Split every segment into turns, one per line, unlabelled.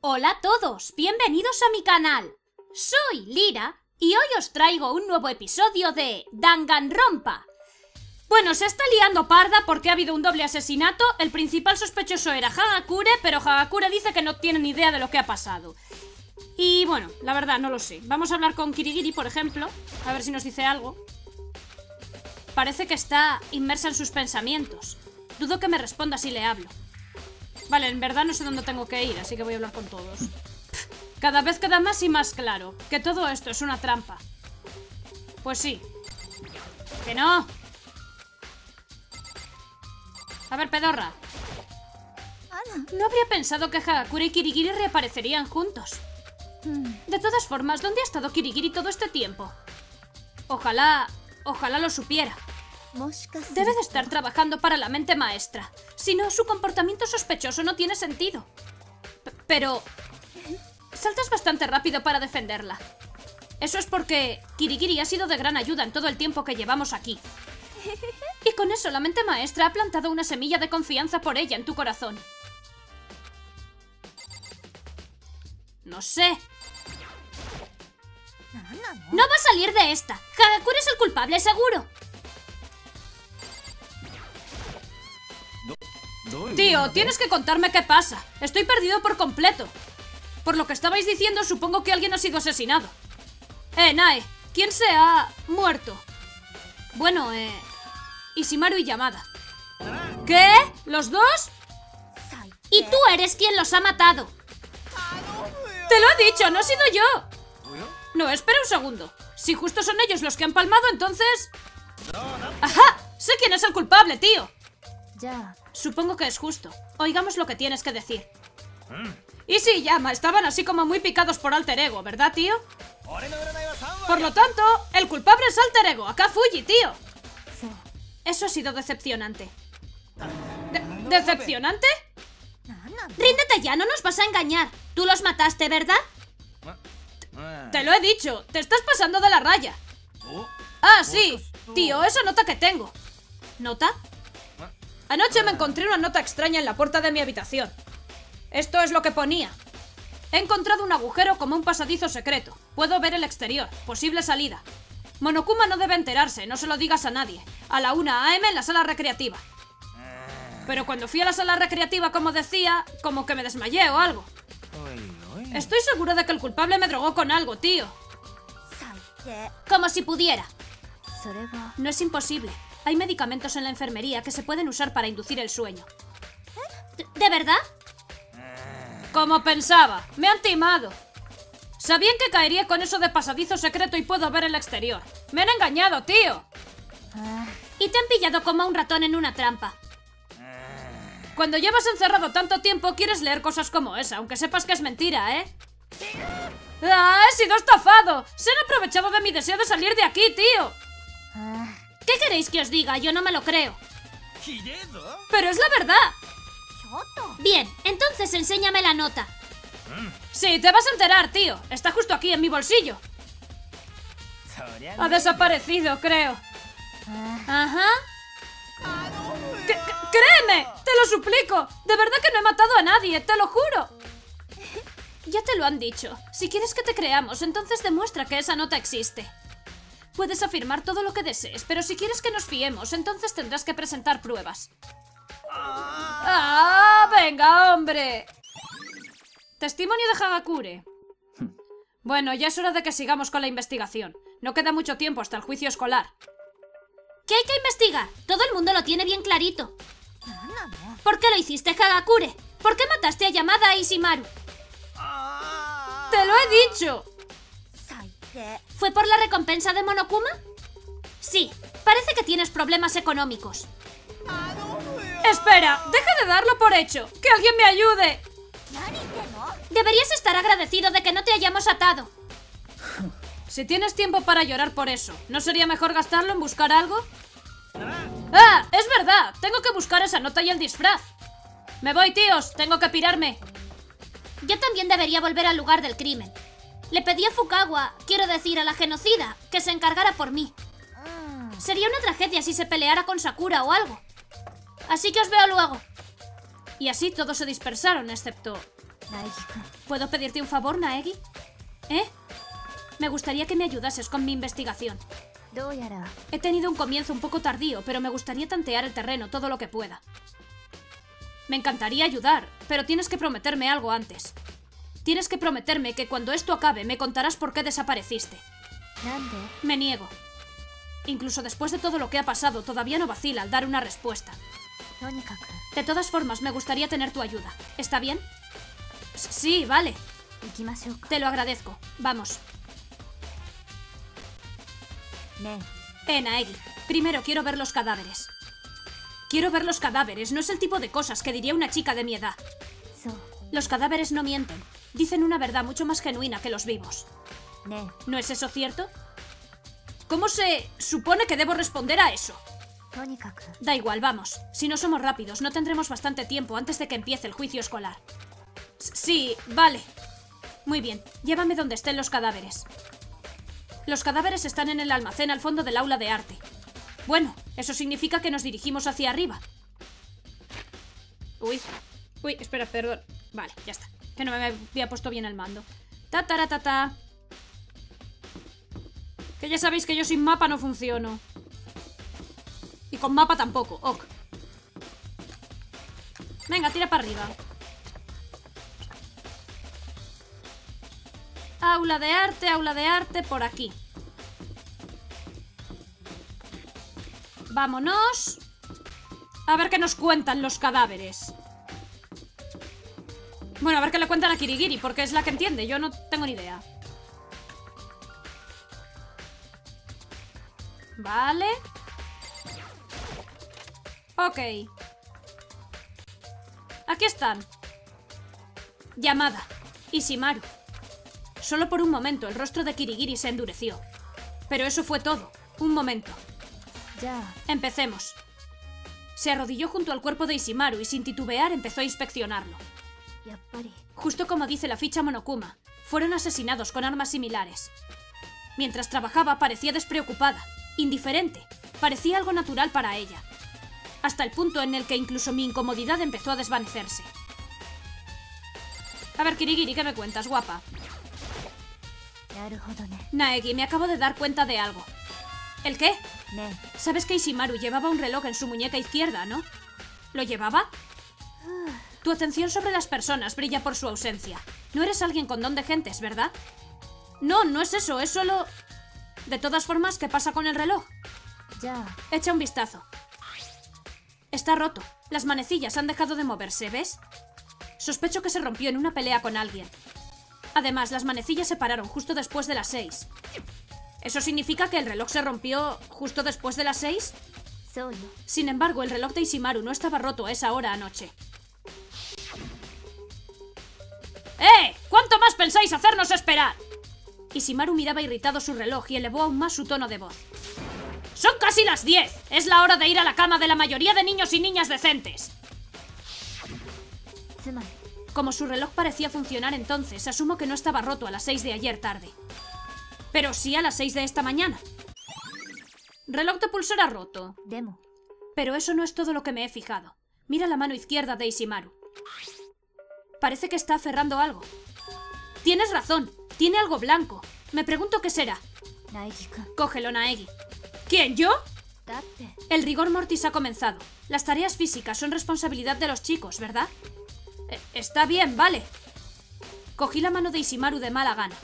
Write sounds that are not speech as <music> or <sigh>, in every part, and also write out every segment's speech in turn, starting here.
Hola a todos, bienvenidos a mi canal. Soy Lira y hoy os traigo un nuevo episodio de Danganronpa. Bueno, se está liando parda porque ha habido un doble asesinato. El principal sospechoso era Hagakure, pero Hagakure dice que no tiene ni idea de lo que ha pasado. Y bueno, la verdad, no lo sé. Vamos a hablar con Kirigiri, por ejemplo, a ver si nos dice algo. Parece que está inmersa en sus pensamientos. Dudo que me responda si le hablo. Vale, en verdad no sé dónde tengo que ir, así que voy a hablar con todos. <laughs> Cada vez queda más y más claro que todo esto es una trampa. Pues sí. ¡Que no! A ver, pedorra. No habría pensado que Hagakure y Kirigiri reaparecerían juntos. De todas formas, ¿dónde ha estado Kirigiri todo este tiempo? Ojalá... Ojalá lo supiera. Debe de estar trabajando para la mente maestra. Si no, su comportamiento sospechoso no tiene sentido. P- pero... Saltas bastante rápido para defenderla. Eso es porque Kirigiri ha sido de gran ayuda en todo el tiempo que llevamos aquí. <laughs> Y con eso la mente maestra ha plantado una semilla de confianza por ella en tu corazón. No sé. No va a salir de esta. Hagakure es el culpable, seguro. Tío, tienes que contarme qué pasa. Estoy perdido por completo. Por lo que estabais diciendo, supongo que alguien ha sido asesinado. Eh, Nae, ¿quién se ha muerto? Bueno, eh... Ishimaru y Yamada. ¿Qué? ¿Los dos? Y tú eres quien los ha matado. Te lo he dicho, no he sido yo. No, espera un segundo. Si justo son ellos los que han palmado, entonces... ¡Ajá! Sé quién es el culpable, tío. Supongo que es justo. Oigamos lo que tienes que decir. Y sí, Yama, estaban así como muy picados por Alter Ego, ¿verdad, tío? Por lo tanto, el culpable es Alter Ego, acá Fuji, tío. Eso ha sido decepcionante. ¿De- ¿Decepcionante? Ríndete ya, no nos vas a engañar. Tú los mataste, ¿verdad? Te lo he dicho, te estás pasando de la raya. Ah, sí, tío, esa nota que tengo. ¿Nota? Anoche me encontré una nota extraña en la puerta de mi habitación. Esto es lo que ponía. He encontrado un agujero como un pasadizo secreto. Puedo ver el exterior. Posible salida. Monokuma no debe enterarse, no se lo digas a nadie. A la 1 AM en la sala recreativa. Pero cuando fui a la sala recreativa, como decía, como que me desmayé o algo. Estoy seguro de que el culpable me drogó con algo, tío. Como si pudiera. No es imposible. Hay medicamentos en la enfermería que se pueden usar para inducir el sueño. ¿De, de verdad? Como pensaba, me han timado. Sabían que caería con eso de pasadizo secreto y puedo ver el exterior. Me han engañado, tío. Y te han pillado como un ratón en una trampa. Cuando llevas encerrado tanto tiempo, quieres leer cosas como esa, aunque sepas que es mentira, ¿eh? ¡Ah, he sido estafado! Se han aprovechado de mi deseo de salir de aquí, tío. ¿Qué queréis que os diga? Yo no me lo creo. Pero es la verdad. Bien, entonces enséñame la nota. Sí, te vas a enterar, tío. Está justo aquí en mi bolsillo. Ha desaparecido, creo. Ajá. ¡Créeme! ¡Te lo suplico! De verdad que no he matado a nadie, te lo juro. Ya te lo han dicho. Si quieres que te creamos, entonces demuestra que esa nota existe. Puedes afirmar todo lo que desees, pero si quieres que nos fiemos, entonces tendrás que presentar pruebas. ¡Ah! ¡Venga, hombre! Testimonio de Hagakure. Bueno, ya es hora de que sigamos con la investigación. No queda mucho tiempo hasta el juicio escolar. ¿Qué hay que investigar? Todo el mundo lo tiene bien clarito. ¿Por qué lo hiciste, Hagakure? ¿Por qué mataste a Yamada e Ishimaru? ¡Te lo he dicho! ¿Fue por la recompensa de Monokuma? Sí, parece que tienes problemas económicos. Espera, deja de darlo por hecho. ¡Que alguien me ayude! Deberías estar agradecido de que no te hayamos atado. <laughs> Si tienes tiempo para llorar por eso, ¿no sería mejor gastarlo en buscar algo? ¡Ah! ¡Es verdad! Tengo que buscar esa nota y el disfraz. Me voy, tíos. Tengo que pirarme. Yo también debería volver al lugar del crimen. Le pedí a Fukawa, quiero decir a la genocida, que se encargara por mí. Sería una tragedia si se peleara con Sakura o algo. Así que os veo luego. Y así todos se dispersaron, excepto... ¿Puedo pedirte un favor, Naegi? ¿Eh? Me gustaría que me ayudases con mi investigación. He tenido un comienzo un poco tardío, pero me gustaría tantear el terreno todo lo que pueda. Me encantaría ayudar, pero tienes que prometerme algo antes. Tienes que prometerme que cuando esto acabe me contarás por qué desapareciste. Me niego. Incluso después de todo lo que ha pasado, todavía no vacila al dar una respuesta. De todas formas, me gustaría tener tu ayuda. ¿Está bien? Sí, vale. Te lo agradezco. Vamos. No. Enaegi, primero quiero ver los cadáveres. Quiero ver los cadáveres, no es el tipo de cosas que diría una chica de mi edad. Los cadáveres no mienten, dicen una verdad mucho más genuina que los vivos. No. Es eso cierto? ¿Cómo se supone que debo responder a eso? Da igual, vamos. Si no somos rápidos, no tendremos bastante tiempo antes de que empiece el juicio escolar. Sí, vale. Muy bien, llévame donde estén los cadáveres. Los cadáveres están en el almacén al fondo del aula de arte. Bueno, eso significa que nos dirigimos hacia arriba. Uy, uy, espera, perdón. Vale, ya está. Que no me había puesto bien el mando. Ta. Que ya sabéis que yo sin mapa no funciono. Y con mapa tampoco, ok. Venga, tira para arriba. Aula de arte, aula de arte, por aquí. Vámonos. A ver qué nos cuentan los cadáveres. Bueno, a ver qué le cuentan a Kirigiri, porque es la que entiende. Yo no tengo ni idea. Vale. Ok. Aquí están. Llamada. Ishimaru. Solo por un momento el rostro de Kirigiri se endureció. Pero eso fue todo. Un momento.
Ya.
Empecemos. Se arrodilló junto al cuerpo de Isimaru y sin titubear empezó a inspeccionarlo. Justo como dice la ficha Monokuma, fueron asesinados con armas similares. Mientras trabajaba parecía despreocupada, indiferente, parecía algo natural para ella, hasta el punto en el que incluso mi incomodidad empezó a desvanecerse. A ver, Kirigiri, ¿qué me cuentas, guapa? Naegi, me acabo de dar cuenta de algo. ¿El qué? Sabes que Ishimaru llevaba un reloj en su muñeca izquierda, ¿no? ¿Lo llevaba? Ah. Tu atención sobre las personas brilla por su ausencia. No eres alguien con don de gentes, ¿verdad? No, no es eso, es solo... De todas formas, ¿qué pasa con el reloj?
Ya.
Echa un vistazo. Está roto. Las manecillas han dejado de moverse, ¿ves? Sospecho que se rompió en una pelea con alguien. Además, las manecillas se pararon justo después de las 6. ¿Eso significa que el reloj se rompió justo después de las
6? Solo.
Sin embargo, el reloj de Isimaru no estaba roto a esa hora anoche. ¡Eh! ¿Cuánto más pensáis hacernos esperar? Isimaru miraba irritado su reloj y elevó aún más su tono de voz. ¡Son casi las 10! Es la hora de ir a la cama de la mayoría de niños y niñas decentes. Como su reloj parecía funcionar entonces, asumo que no estaba roto a las 6 de ayer tarde. Pero sí a las 6 de esta mañana. Reloj de pulsera roto.
Demo.
Pero eso no es todo lo que me he fijado. Mira la mano izquierda de Ishimaru. Parece que está aferrando algo. Tienes razón. Tiene algo blanco. Me pregunto qué será.
Naegi.
Cógelo, Naegi. ¿Quién, yo? El rigor mortis ha comenzado. Las tareas físicas son responsabilidad de los chicos, ¿verdad? Eh, está bien, vale. Cogí la mano de Isimaru de mala gana.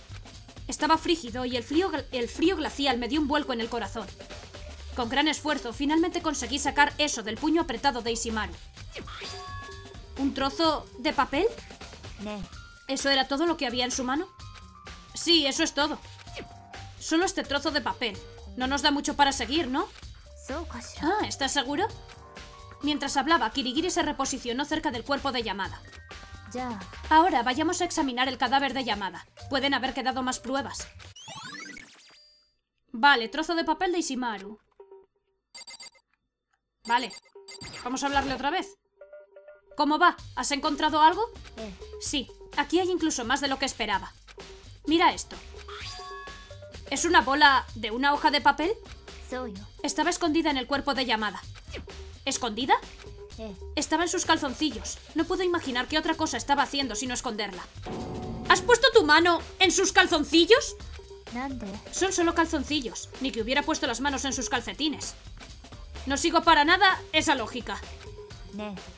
Estaba frígido y el frío, el frío glacial me dio un vuelco en el corazón. Con gran esfuerzo, finalmente conseguí sacar eso del puño apretado de Isimaru. ¿Un trozo de papel?
No.
¿Eso era todo lo que había en su mano? Sí, eso es todo. Solo este trozo de papel. No nos da mucho para seguir, ¿no? Ah, ¿estás seguro? Mientras hablaba, Kirigiri se reposicionó cerca del cuerpo de Yamada.
Ya.
Ahora vayamos a examinar el cadáver de Yamada. Pueden haber quedado más pruebas. Vale, trozo de papel de Isimaru. Vale. Vamos a hablarle otra vez. ¿Cómo va? ¿Has encontrado algo?
Eh.
Sí, aquí hay incluso más de lo que esperaba. Mira esto. ¿Es una bola de una hoja de papel?
Soy yo.
Estaba escondida en el cuerpo de Yamada. ¿Escondida?
Sí.
Estaba en sus calzoncillos. No puedo imaginar qué otra cosa estaba haciendo sino esconderla. ¿Has puesto tu mano en sus calzoncillos?
¿Dónde?
Son solo calzoncillos, ni que hubiera puesto las manos en sus calcetines. No sigo para nada esa lógica.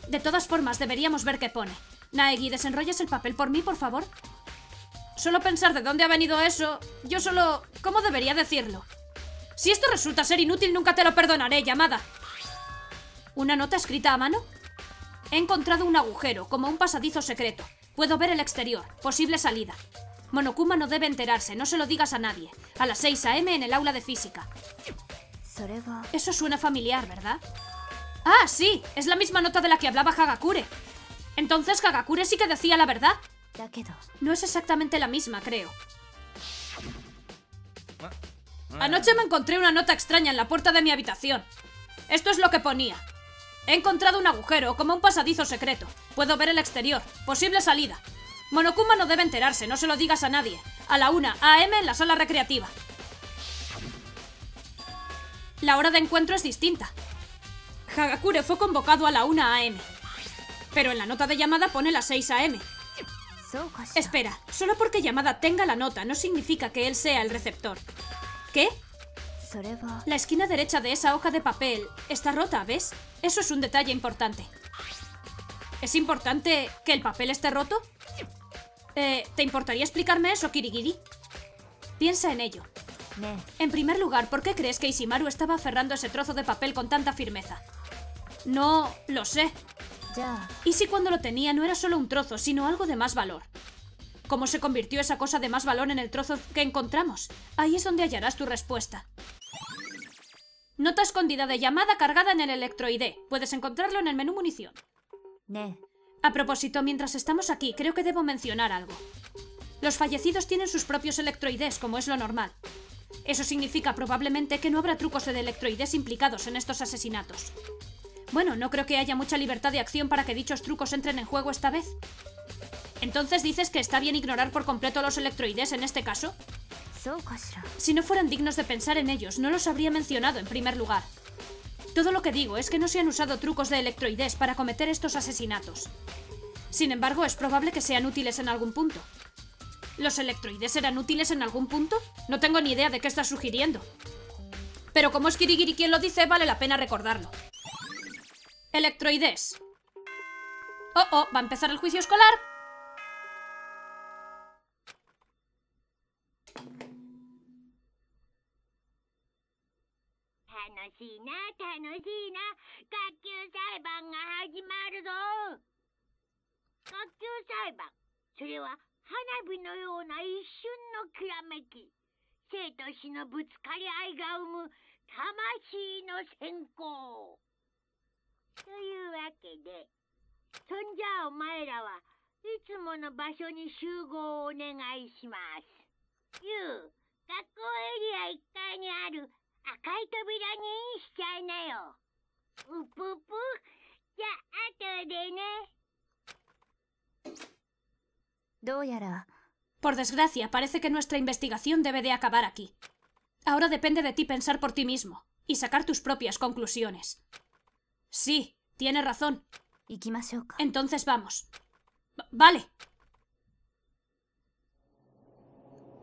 De todas formas, deberíamos ver qué pone. Naegi, ¿desenrollas el papel por mí, por favor? Solo pensar de dónde ha venido eso, yo solo... ¿Cómo debería decirlo? Si esto resulta ser inútil, nunca te lo perdonaré, llamada. Una nota escrita a mano. He encontrado un agujero, como un pasadizo secreto. Puedo ver el exterior. Posible salida. Monokuma no debe enterarse, no se lo digas a nadie. A las 6 a.m. en el aula de física. Eso suena familiar, ¿verdad? Ah, sí, es la misma nota de la que hablaba Hagakure. Entonces Hagakure sí que decía la verdad. No es exactamente la misma, creo. Anoche me encontré una nota extraña en la puerta de mi habitación. Esto es lo que ponía. He encontrado un agujero, como un pasadizo secreto. Puedo ver el exterior. Posible salida. Monokuma no debe enterarse, no se lo digas a nadie. A la 1 AM en la sala recreativa. La hora de encuentro es distinta. Hagakure fue convocado a la 1 AM. Pero en la nota de llamada pone las 6 AM. Espera, solo porque llamada tenga la nota no significa que él sea el receptor. ¿Qué? La esquina derecha de esa hoja de papel está rota, ¿ves? Eso es un detalle importante. ¿Es importante que el papel esté roto? Eh, ¿Te importaría explicarme eso, Kirigiri? Piensa en ello. En primer lugar, ¿por qué crees que Ishimaru estaba aferrando ese trozo de papel con tanta firmeza? No lo sé. ¿Y si cuando lo tenía no era solo un trozo, sino algo de más valor? ¿Cómo se convirtió esa cosa de más valor en el trozo que encontramos? Ahí es donde hallarás tu respuesta. Nota escondida de llamada cargada en el electroide. Puedes encontrarlo en el menú munición.
ね
A propósito, mientras estamos aquí, creo que debo mencionar algo. Los fallecidos tienen sus propios electroides, como es lo normal. Eso significa probablemente que no habrá trucos de electroides implicados en estos asesinatos. Bueno, no creo que haya mucha libertad de acción para que dichos trucos entren en juego esta vez. Entonces dices que está bien ignorar por completo los electroides en este caso? Si no fueran dignos de pensar en ellos, no los habría mencionado en primer lugar. Todo lo que digo es que no se han usado trucos de electroides para cometer estos asesinatos. Sin embargo, es probable que sean útiles en algún punto. ¿Los electroides eran útiles en algún punto? No tengo ni idea de qué está sugiriendo. Pero como es Kirigiri quien lo dice, vale la pena recordarlo. Electroides. Oh, oh, va a empezar el juicio escolar.
楽しいな楽しいな。学級裁判が始まるぞ。学級裁判。それは花火のような一瞬のきらめき。生と死のぶつかり合いが生む魂の閃光というわけでそんじゃお前らはいつもの場所に集合をお願いします。ゆう、学校エリア1階にある赤い扉にインしちゃいなよ。うぷぷ。じゃあ、後でね。
どうやら
Por desgracia, parece que nuestra investigación debe de acabar aquí. Ahora depende de ti pensar por ti mismo y sacar tus propias conclusiones. Sí, tiene razón.
行きましょうか
Entonces vamos. V- vale.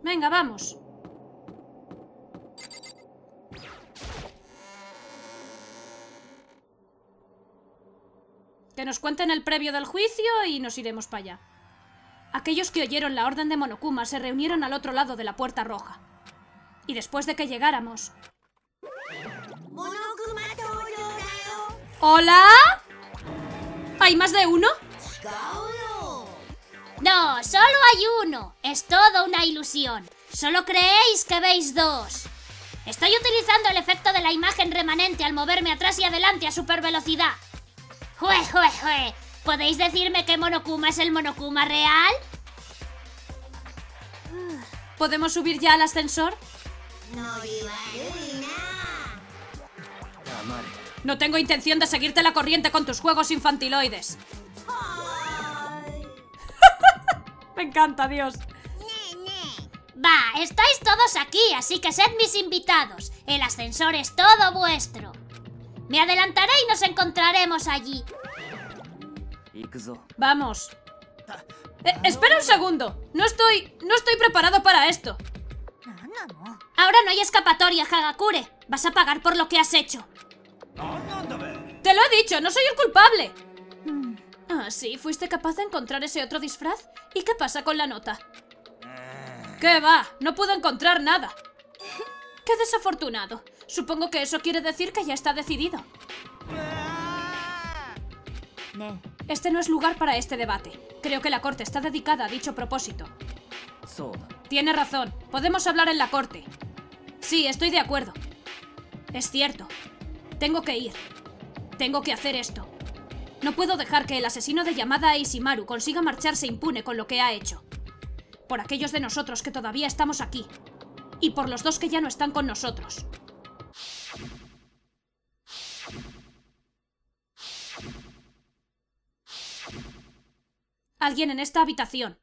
Venga, vamos. Que nos cuenten el previo del juicio y nos iremos para allá. Aquellos que oyeron la orden de Monokuma se reunieron al otro lado de la puerta roja. Y después de que llegáramos... ¿Hola? ¿Hay más de uno?
No, solo hay uno. Es todo una ilusión. Solo creéis que veis dos. Estoy utilizando el efecto de la imagen remanente al moverme atrás y adelante a super velocidad. ¡Jue, jue, jue! ¿Podéis decirme que Monokuma es el Monokuma real?
¿Podemos subir ya al ascensor? No tengo intención de seguirte la corriente con tus juegos infantiloides. <laughs> Me encanta, Dios.
Va, estáis todos aquí, así que sed mis invitados. El ascensor es todo vuestro. Me adelantaré y nos encontraremos allí.
Vamos. Eh, espera un segundo. No estoy... No estoy preparado para esto.
Ahora no hay escapatoria, Hagakure. Vas a pagar por lo que has hecho.
Te lo he dicho, no soy el culpable. Ah, sí, fuiste capaz de encontrar ese otro disfraz. ¿Y qué pasa con la nota? ¿Qué va? No puedo encontrar nada. Qué desafortunado. Supongo que eso quiere decir que ya está decidido. Este no es lugar para este debate. Creo que la corte está dedicada a dicho propósito. Tiene razón. Podemos hablar en la corte. Sí, estoy de acuerdo. Es cierto. Tengo que ir. Tengo que hacer esto. No puedo dejar que el asesino de llamada a Isimaru consiga marcharse impune con lo que ha hecho. Por aquellos de nosotros que todavía estamos aquí. Y por los dos que ya no están con nosotros. Alguien en esta habitación.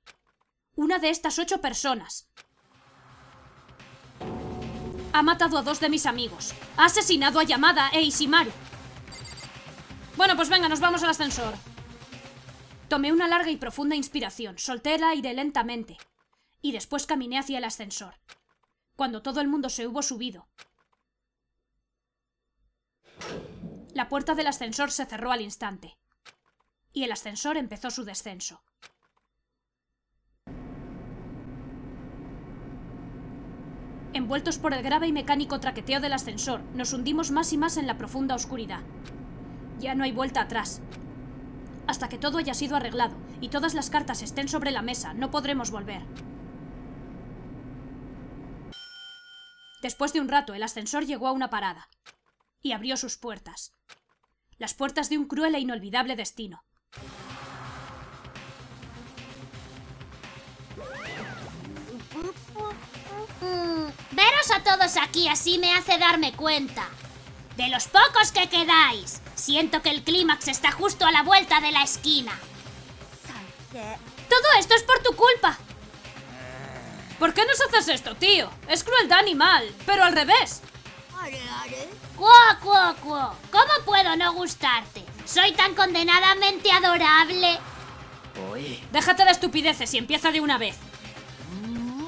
Una de estas ocho personas. Ha matado a dos de mis amigos. Ha asesinado a Yamada e Ishimaru. Bueno, pues venga, nos vamos al ascensor. Tomé una larga y profunda inspiración, solté el aire lentamente y después caminé hacia el ascensor. Cuando todo el mundo se hubo subido. La puerta del ascensor se cerró al instante y el ascensor empezó su descenso. Envueltos por el grave y mecánico traqueteo del ascensor, nos hundimos más y más en la profunda oscuridad. Ya no hay vuelta atrás. Hasta que todo haya sido arreglado y todas las cartas estén sobre la mesa, no podremos volver. Después de un rato, el ascensor llegó a una parada y abrió sus puertas. Las puertas de un cruel e inolvidable destino.
Veros a todos aquí así me hace darme cuenta. De los pocos que quedáis, siento que el clímax está justo a la vuelta de la esquina.
Todo esto es por tu culpa. ¿Por qué nos haces esto, tío? Es crueldad animal, pero al revés.
¡Cuo, cuo, cuo! ¿Cómo puedo no gustarte? Soy tan condenadamente adorable.
Oye.
Déjate de estupideces y empieza de una vez.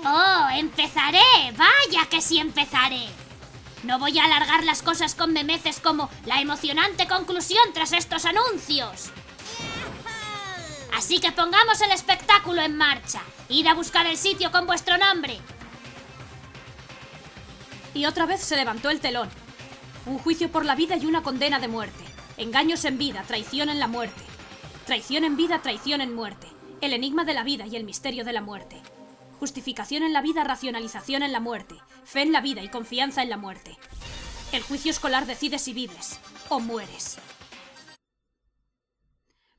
Oh, empezaré. Vaya que sí empezaré. No voy a alargar las cosas con memeces como la emocionante conclusión tras estos anuncios. Así que pongamos el espectáculo en marcha. Id a buscar el sitio con vuestro nombre.
Y otra vez se levantó el telón. Un juicio por la vida y una condena de muerte. Engaños en vida, traición en la muerte. Traición en vida, traición en muerte. El enigma de la vida y el misterio de la muerte. Justificación en la vida, racionalización en la muerte. Fe en la vida y confianza en la muerte. El juicio escolar decide si vives o mueres.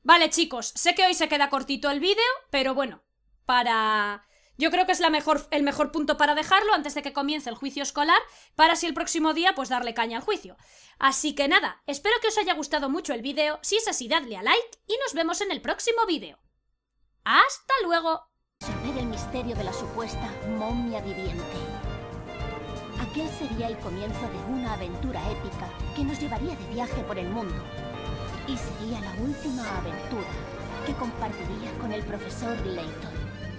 Vale, chicos, sé que hoy se queda cortito el vídeo, pero bueno, para... Yo creo que es la mejor, el mejor punto para dejarlo antes de que comience el juicio escolar, para así el próximo día pues darle caña al juicio. Así que nada, espero que os haya gustado mucho el vídeo, si es así dadle a like y nos vemos en el próximo vídeo. ¡Hasta luego!
Resolver el misterio de la supuesta momia viviente. Aquel sería el comienzo de una aventura épica que nos llevaría de viaje por el mundo. Y sería la última aventura que compartiría con el profesor Layton.